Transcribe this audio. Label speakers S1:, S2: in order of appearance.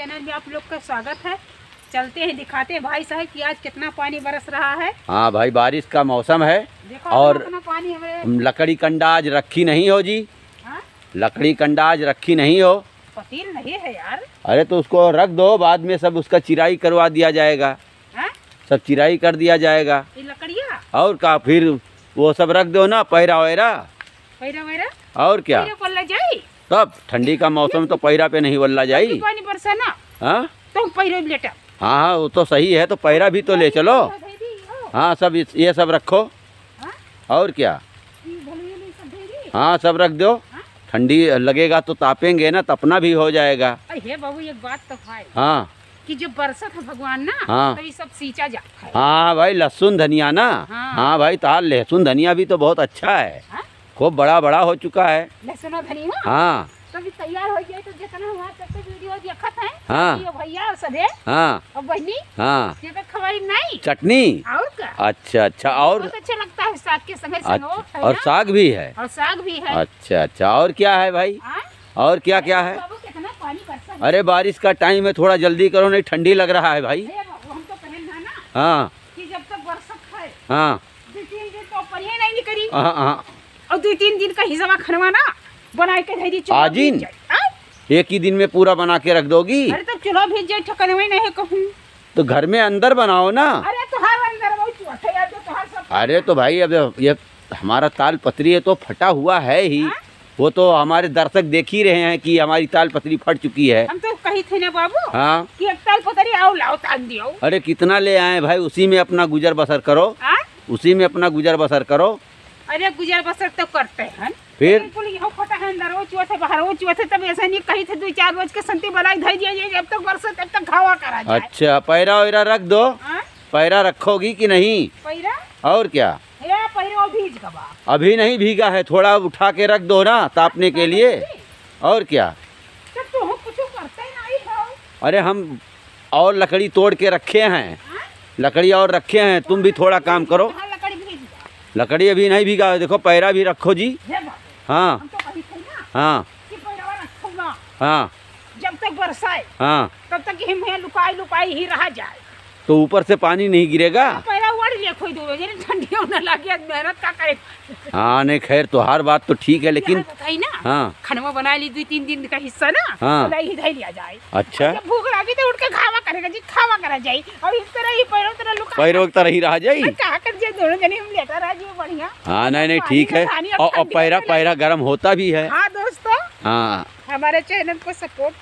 S1: Channel में आप लोग का स्वागत है। चलते हैं दिखाते हैं भाई साहब कि आज कितना पानी बरस रहा है।
S2: हाँ भाई बारिश का मौसम है और
S1: पानी
S2: लकड़ी कंडाज रखी नहीं हो जी।
S1: हाँ?
S2: लकड़ी कंडाज रखी नहीं हो।
S1: पतील नहीं है यार।
S2: अरे तो उसको रख दो बाद में सब उसका चिराई करवा दिया जाएगा।
S1: हाँ?
S2: सब चिराई कर दिया जाएगा।
S1: लकड़िया?
S2: और का फिर वो सब रख दो ना पैरा वैरा।
S1: पैरा वैरा?
S2: और क्या? तब ठंडी का मौसम तो पैरा पे नहीं बल्ला
S1: अभी
S2: जाई।
S1: पानी बरसा ना।
S2: हाँ?
S1: तो पैरा लेटा।
S2: हाँ हाँ वो तो सही है तो पैरा भी तो ले चलो।
S1: ओ,
S2: हाँ सब ये सब रखो।
S1: हाँ?
S2: और क्या। हाँ सब रख दो।
S1: हाँ?
S2: ठंडी लगेगा तो तापेंगे ना तपना भी हो जाएगा।
S1: बाबू एक बात तो हाँ कि जब बरसत है भगवान ना
S2: हाँ।
S1: तो ये सब सींचा जाता है
S2: हाँ भाई लहसुन धनिया ना।
S1: हाँ।
S2: हाँ भाई तार लहसुन धनिया भी तो बहुत अच्छा है।
S1: हाँ?
S2: खूब बड़ा बड़ा हो चुका है। हाँ।
S1: तैयार हो तो जितना हुआ तब तो वीडियो देखत है।
S2: हाँ।
S1: भैया और
S2: हाँ।
S1: और बहनी
S2: हाँ।
S1: ये तो नहीं।
S2: चटनी।
S1: और का
S2: अच्छा अच्छा और
S1: बहुत अच्छा लगता है साग के संगे
S2: अच्छा और साग भी है।
S1: और साग भी है।
S2: अच्छा अच्छा और क्या है भाई?
S1: हाँ?
S2: और क्या क्या है? अरे बारिश का टाइम है थोड़ा जल्दी करो नहीं ठंडी लग रहा है भाई।
S1: हे तो
S2: हाँ।
S1: जब तक बरसत है
S2: हाँ हाँ।
S1: दो तीन दिन का हिसाब खनवा ना बना के
S2: आज ही? एक ही दिन में पूरा बना के रख दोगी?
S1: अरे तो भीज जाए ठकनवे नहीं कहूँ।
S2: तो घर में अंदर बनाओ ना।
S1: अरे तुहार अंदर वो चूहा यार तो
S2: अरे तो भाई अब ये हमारा ताल पत्री है तो फटा हुआ है ही।
S1: हाँ?
S2: वो तो हमारे दर्शक देख ही रहे हैं कि हमारी ताल पत्री फट चुकी है।
S1: हम तो कही थे ना बाबू
S2: हाँ?
S1: कि एक ताल पतरी आओ लाओ तान दियो।
S2: अरे कितना ले आए भाई उसी में अपना गुजर बसर करो।
S1: हाँ?
S2: उसी में अपना गुजर बसर करो।
S1: अरे गुजर बसर तो करते हैं।
S2: फिर?
S1: बिल्कुल यहाँ फटा है अंदर वो चुआ थे बाहर वो चुआ थे तब ऐसा नहीं कही थे दो चार रोज के संती बनाई धई जब तक बरसत तब तक घावा करा जाए।
S2: अच्छा पैरा वैरा रख दो।
S1: हाँ?
S2: पैरा रखोगी कि नहीं?
S1: पैरा?
S2: और क्या? अभी नहीं भीगा है थोड़ा उठा के रख दो ना तापने के लिए। और क्या?
S1: तो ही हो
S2: अरे हम और लकड़ी तोड़ के रखे हैं।
S1: हाँ?
S2: लकड़ी और रखे हैं तुम भी थोड़ा काम करो।
S1: हाँ, लकड़ी
S2: अभी नहीं भीगा देखो पैरा भी रखो जी।
S1: हाँ। तो
S2: हाँ। हाँ।
S1: जब तक बरसाए
S2: हाँ।
S1: तब तक हम लुकाई लुकाई ही रहा जाए।
S2: तो ऊपर से पानी नहीं गिरेगा?
S1: ठंडी होने लगी मेहनत का करे।
S2: हाँ नहीं खैर तो हर बात तो ठीक है लेकिन
S1: ना
S2: हाँ।
S1: खनवा बना ली दो तीन दिन का हिस्सा ना
S2: हाँ।
S1: तो लिया जाए।
S2: अच्छा।
S1: भूख लगी तो उठ के खावा करेगा जी खावा करा जाए। और इस तरह ही पैरों तरह लुका
S2: पैरों की तरह ही रह जाए।
S1: कहा कर जाए दोनों जने हम लेटा रह जी बढ़िया।
S2: हाँ नहीं नहीं ठीक है।
S1: और
S2: पैरा पैरा गर्म होता भी है।
S1: हाँ दोस्तों।
S2: हाँ।
S1: हमारे चैनल को सपोर्ट